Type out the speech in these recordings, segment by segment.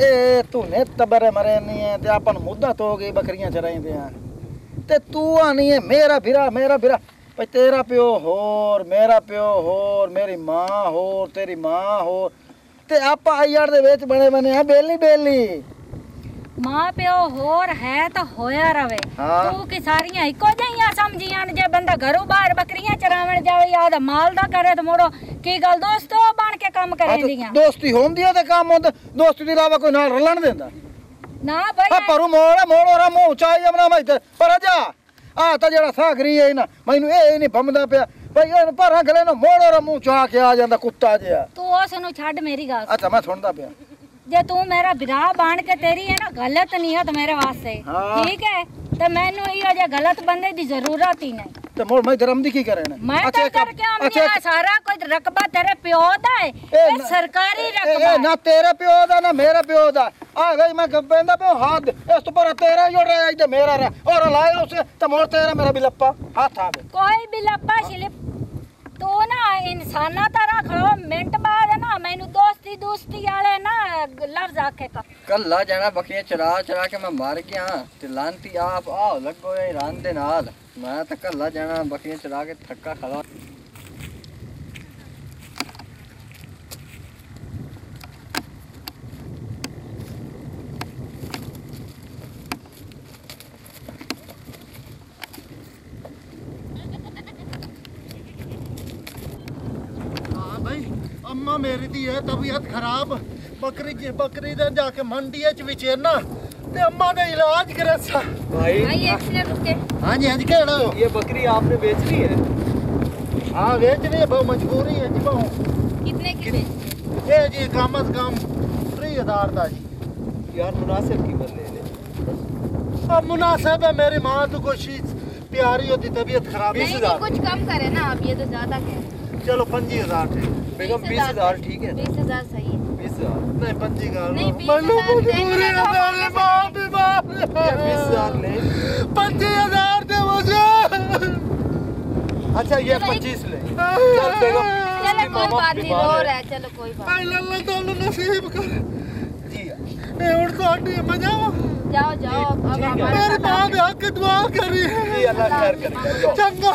ਇਹ ਤੂੰ ਨੇ ਮੇਰੀਆਂ ਮਰੇ ਨਹੀਂ ਹੈ ਤੇ ਆਪਾਂ ਨੂੰ ਮੁੱਦਾ ਤੋਂ ਗਈ ਬੱਕਰੀਆਂ ਚਰਾਈਂਦੇ ਆ। ਤੇ ਤੂੰ ਆਣੀ ਹੈ ਮੇਰਾ ਫਿਰਾ ਮੇਰਾ ਫਿਰਾ। ਭਈ ਤੇਰਾ ਪਿਓ ਹੋਰ, ਮੇਰਾ ਪਿਓ ਹੋਰ, ਮੇਰੀ ਮਾਂ ਹੋਰ, ਤੇਰੀ ਮਾਂ ਹੋਰ। ਤੇ ਆਪਾਂ ਆਈਆਰ ਦੇ ਵਿੱਚ ਬਣੇ ਬਣੇ ਆ ਬੇਲੀ ਬੇਲੀ ਮਾਂ ਪਿਓ ਹੋਰ ਹੈ ਤਾਂ ਹੋਇਆ ਰਵੇ। ਹਾਂ। ਤੂੰ ਕਿ ਸਾਰੀਆਂ ਇੱਕੋ ਜਿਹੀਆਂ ਸਮਝੀਆਂ ਨੇ? ਜੇ ਬੰਦਾ ਘਰੋਂ ਬਾਹਰ ਬੱਕਰੀਆਂ ਚਰਾਵਣ ਜਾਵੇ ਯਾਦ ਮਾਲ ਦਾ ਕਰੇ ਤੇ ਮੋੜੋ। ਕੀ ਗੱਲ ਦੋਸਤੋ ਬਣ ਕੇ ਕੰਮ ਆ ਤੇ ਕਰੇਂਦੀਆਂ ਦੋਸਤੀ ਹੁੰਦੀ ਹੈ ਤੇ ਕੰਮ ਹੁੰਦਾ। ਦੋਸਤੀ ਦੇ ਇਲਾਵਾ ਕੋਈ ਨਾਲ ਰਲਣ ਦਿੰਦਾ। ਨਾ ਆ ਬਈ ਪਰੂ ਮੋੜ ਮੋੜ ਰਾ ਮੂੰਹ ਚਾਈ ਆਪਣਾ ਮੈਂ ਤੇ ਪਰ ਜਾ। ਆ ਤਾਂ ਜਿਹੜਾ ਸਾਗਰੀ ਹੈ ਨਾ ਮੈਨੂੰ ਇਹ ਨਹੀਂ ਭੰਮਦਾ ਪਿਆ। ਭਈ ਇਹਨੂੰ ਪਰ ਗਲੇ ਨੂੰ ਮੋੜ ਰਾ ਮੂੰਹ ਚਾ ਕੇ ਆ ਜਾਂਦਾ ਕੁੱਤਾ ਜਿਹਾ। ਤੂੰ ਉਸ ਨੂੰ ਛੱਡ ਮੇਰੀ ਗੱਲ ਅੱਛਾ ਮੈਂ ਸੁਣਦਾ ਪਿਆ। ਜੇ ਤੂੰ ਮੇਰਾ ਵਿਰਾਹ ਬਣ ਕੇ ਤੇਰੀ ਹੈ ਨਾ ਗਲਤ ਨੀਅਤ ਮੇਰੇ ਵਾਸਤੇ। ਹਾਂ। ਠੀਕ ਹੈ? ਤੇ ਮੈਨੂੰ ਇਹੋ ਜਿਹਾ ਗਲਤ ਬੰਦੇ ਦੀ ਜ਼ਰੂਰਤ ਹੀ ਨਹੀਂ। ਤੇ ਮੋੜ ਮੈਂ ਧਰਮ ਦੀ ਕੀ ਕਰੇ ਨਾ ਮੈਂ ਤਾਂ ਕਰਕੇ ਆਉਂਦੀ ਆ ਸਾਰਾ ਕੁਝ ਰਕਬਾ ਤੇਰੇ ਪਿਓ ਦਾ ਹੈ। ਇਹ ਇਹ ਨਾ- ਸਰਕਾਰੀ ਰਕਬਾ ਨਾ ਤੇਰੇ ਪਿਓ ਦਾ ਨਾ ਮੇਰੇ ਪਿਓ ਦਾ। ਆ ਗਈ ਮੈਂ ਗੱਬੇਂਦਾ ਪਿਓ ਹੱਥ ਇਸ ਤੋਂ ਪਰ ਤੇਰਾ ਹੀ ਰਿਹਾ ਇੱਥੇ ਮੇਰਾ ਰਿਹਾ। ਔਰ ਲਾਏ ਉਸੇ ਤੇ ਮੋੜ ਤੇਰਾ ਮੇਰਾ ਵੀ ਲੱਪਾ ਹੱਥ ਆ ਗਏ। ਕੋਈ ਵੀ ਲੱਪਾ ਸ਼ਿਲਿਪ। ਤੂੰ ਨਾ ਇਨਸਾਨਾਂ ना मिनट बाद है ना मैनू दोस्ती दोस्ती वाले ना लफ्ज आखे का कल ला जाना बकरियाँ चरा चरा के मैं मर गया ते लानती आप आओ लगो ये रान दे नाल मैं तो कल ला जाना बकरियाँ चरा के थक्का खड़ा ਮੇਰੀ ਦੀ ਹੈ ਤਬੀਅਤ ਖਰਾਬ ਬੱਕਰੀ ਜੀ ਬੱਕਰੀ ਦੇ ਜਾ ਕੇ ਮੰਡੀ ਚ ਵਿਚੇਨਾ ਤੇ ਅੰਮਾ ਦਾ ਇਲਾਜ ਕਰੇ ਸਾ भाई ਭਾਈ ਇੱਕ ਮਿੰਟ ਰੁਕੇ ਹਾਂਜੀ ਹਾਂਜੀ ਕਿਹੜਾ ਹੋ ये बकरी आपने बेच ली है ਹਾਂ ਵੇਚ ਲਈ ਬਹੁ ਮਜਬੂਰੀ ਹੈ ਜੀ ਬਹੁ ਕਿਤਨੇ ਕਿਤਨੇ ਇਹ ਜੀ ਕਮ ਅਜ਼ ਕਮ 3000 ਦਾ ਜੀ यार मुनासिब कीमत ले ले अब मुनासिब है मेरी माँ तो कोई चीज प्यारी होती तबीयत खराब नहीं नहीं कुछ कम करे ना आप ये तो ज्यादा कह रहे चलो पंजी हज़ार बेगम बीस हज़ार ठीक है। बीस हज़ार सही है। बीस हज़ार। नहीं पंजी नहीं, हज़ार है हज़ार ले। पंजी हज़ार दे मुझे। अच्छा ये पच्चीस ले। चल बेगम चलो कोई बात नहीं रो रहा है चलो कोई बात पहले अल्लाह ताला नसीब कर जी। ए उड़ तो हड्डी मज़ा नहीं। जाओ जाओ अब मेरी हक दुआ करी जी अल्लाह खैर करे। चंगा।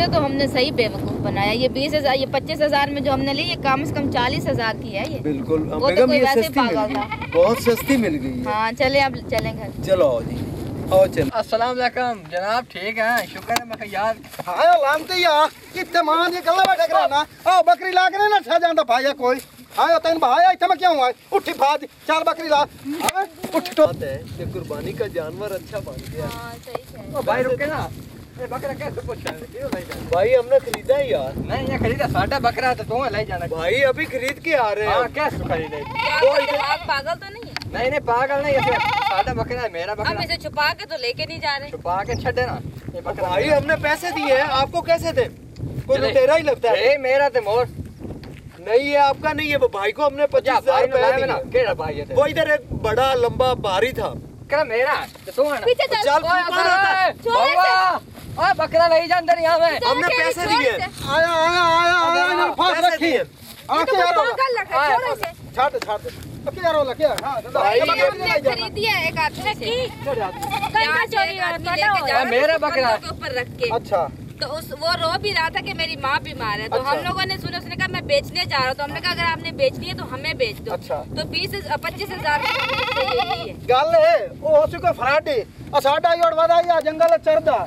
इसे तो हमने सही बेवकूफ़ बनाया। ये बीस हज़ार ये पच्चीस हज़ार में जो हमने ली ये कम से कम चालीस हज़ार की है ये। बिल्कुल। वो तो कोई ये वैसे सस्ती मिल पागल गई। बहुत सस्ती मिल गई हाँ। चले अब चलें घर। चलो जी। आओ चलो। अस्सलाम वालेकुम। जनाब ठीक है? शुक्र है मैं यार हायो आ। कितने माँ जी कल्ला बैठा कराना ओ बकरी ला के ना छा जांदा भाई कोई। हायो तैन भाया इथे मैं क्यों आए उठी फाद चल बकरी ला। हाँ, उठ तो। है कि कुर्बानी का जानवर अच्छा बन गया। हाँ सही है ओ भाई रुके ना। ये बकरा कैसे पूछा भाई हमने खरीदा ही यार। नहीं ये खरीदा साडा बकरा है तो तू ले जाना। भाई अभी खरीद के आ रहे हाँ। हैं कैसे खरीदे? आप पागल तो नहीं नहीं नहीं पागल नहीं ऐसे साडा बकरा है मेरा बकरा। हम इसे छुपा के तो लेके नहीं जा रहे। छुपा के छड़े ना ये बकरा भाई हमने पैसे दिए हैं आपको कैसे दे? कोई चले। लुटेरा ही लगता है। ए मेरा ते मोर। नहीं ये आपका नहीं है वो भाई को हमने भाई हज़ार केड़ा भाई है वो इधर एक बड़ा लंबा भारी था। मेरा तो तू है चल। ऊपर है। ओए बकरा नहीं जा अंदर यहाँ में। हमने पैसे दिए। आया आया आया आया ना फांस रखी है। आके छोड़ तो छाट छोड़ छोड़ यार वाला क्या हाँ तो भाई हमने खरीदी है एक आदमी से। कहाँ तो चोरी आदमी लेके जा मेरा बकरा। ऊपर रख के। अच्छा। तो उस वो रो भी रहा था कि मेरी माँ बीमार है। तो अच्छा। हम लोगों ने सुना उसने कहा मैं बेचने जा रहा हूँ। तो हमने कहा अगर आपने बेचनी है तो हमें बेच दो। अच्छा। तो बीस पच्चीस हज़ार गल है वो हो चुका फराटे। असाडा जोड़ वादा या जंगल चढ़ता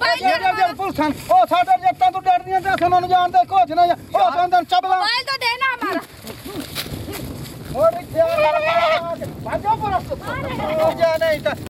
मोबाइल ਜੇ है ਜੇ ਜੇ हमारा। ਪੁਲਿਸ ਹਨ ਉਹ ਸਾਡੇ ਜੱਟਾਂ ਤੋਂ ਡਰਦੀਆਂ ਤੇ ਸਾਨੂੰ ਜਾਣਦੇ ਕੁਝ ਨਹੀਂ ਉਹ ਕਹਿੰਦੇ ਚਬਲਾ मोबाइल तो देना हमारा ਹੋਰ ਖਿਆਲ ਰੱਖ ਭਾਜੋ ਪਰ ਜਾ ਨਹੀਂ ਤਾਂ